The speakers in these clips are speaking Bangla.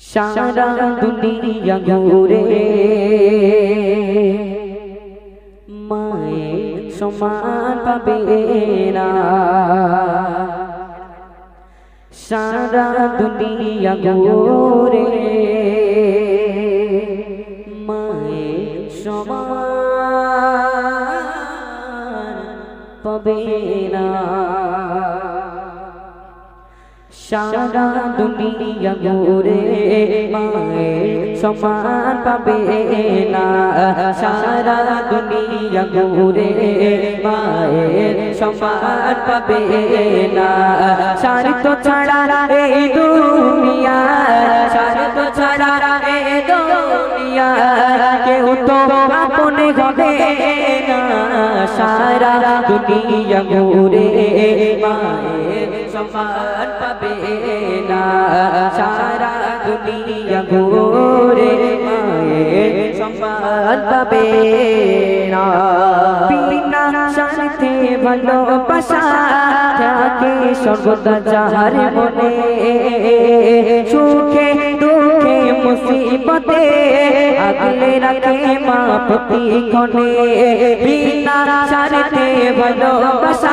সারা দুনিয়া ঘুরে মায়ের সমান পাবে না সারা দুনিয়া ঘুরে মায়ের সমান পাবে না সারা দুনিয়া ঘুরে মায়ের সমান পাবে না সারা দুনিয়া ঘুরে মায়ের সমান পাবে না সারিত ছাড়া এই দুনিয়া সারিত ছাড়া এই দুনিয়া কেউ তো আপনে হবে না সারা দুনিয়া ঘুরে মায়ের সমান পাবে না সারা দুনিয়া ঘুরে মায়ের সমান পাবে না বিনা শান্তি ভালোবাসা থাকে সর্বদা যাহার মনে সুখে দুঃখে মুসিবতে আগলে রাখে মা প্রতিক্ষণে বিনা শান্তি ভালোবাসা থাকে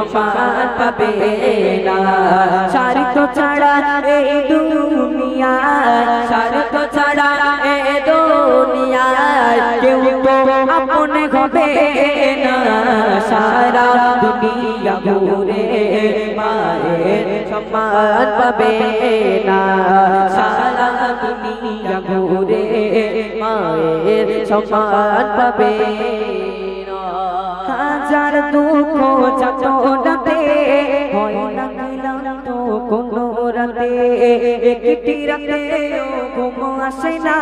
মায়ের সমান পাবে না সারিত ছাড়া এই দুনিয়া সারিত ছাড়া এই দুনিয়া কেউ তো আপনে হবে না সারা দুনিয়া ঘুরে মায়ের সমান পাবে না সারা দুনিয়া ঘুরে মায়ের সমান পাবে না হাজার দুঃখ হয় না ক্লান্ত কোনো রাতে। একটি রাতে আসে না।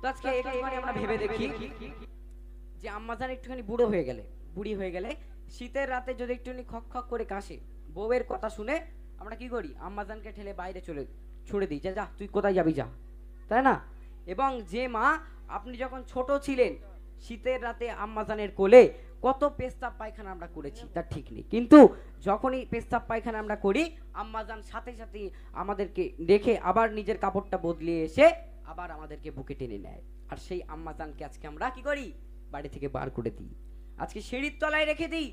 তো একটুখানি বুড়ো হয়ে গেলে, বুড়ি হয়ে গেলে। শীতের রাতে যদি একটুখানি খক খক করে কাশে, বউয়ের কথা শুনে আমরা কি করি? আম্মাজানকে ঠেলে বাইরে চলে ছুড়ে দিই। যা যা, তুই কোথায় যাবি যা। তাই না? এবং যে মা, আপনি যখন ছোট ছিলেন, শীতের রাতে আম্মাজানের কোলে কত পেস্তাব পায়খানা আমরা করেছি তার ঠিক নেই। কিন্তু যখনই পেস্তাব পায়খানা আমরা করি, আম্মাজান সাথে সাথে আমাদেরকে দেখে আবার নিজের কাপড়টা বদলিয়ে এসে আবার আমাদেরকে বুকে টেনে নেয়। আর সেই আম্মাজানকে আজকে আমরা কি করি? বাড়ি থেকে বার করে দিই। আজকে সিঁড়ির তলায় রেখে দিই।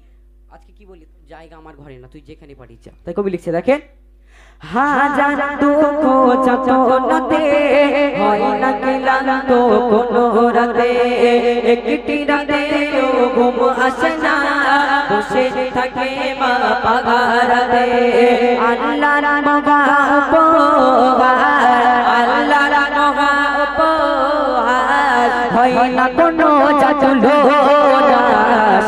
আজকে কি বলি? জায়গা আমার ঘরে না, তুই যেখানে পারিস যা। তাই কবি লিখছে, দেখেন হাজার দুঃখ যাতনাতে হয় না ক্লান্ত কোনো রাতে একটি রাতে ঘুম আসে না বসে থাকে মা পাগারাতে আল্লাহর মগা উপহার না কোনো না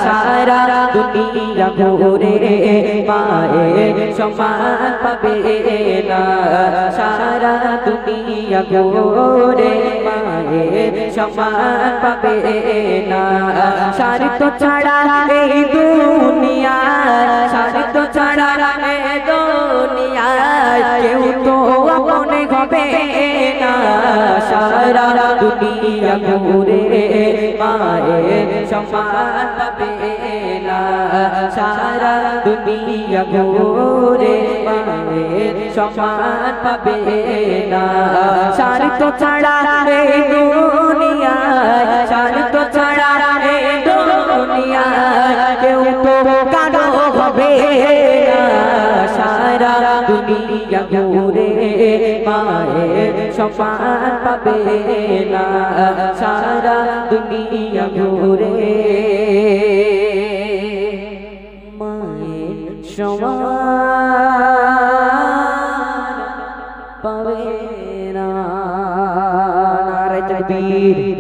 সারা দুনিয়া ঘুরে মায়ের সমান পাবে না। সারা দুনিয়া ঘুরে মায়ের সমান পাবে না। সারিত ছাড়া এই दुनिया पूरे माए समात बेला सारा दुनिया पूरे माए समात बेला सार तो चढ़ा रे दुनिया। सार तो छड़ा দুনিয়া ঘুরে পায়ে সমান পাবে না। সারা দুনিয়া ঘুরে মায়ের সমান পাবে না। রায়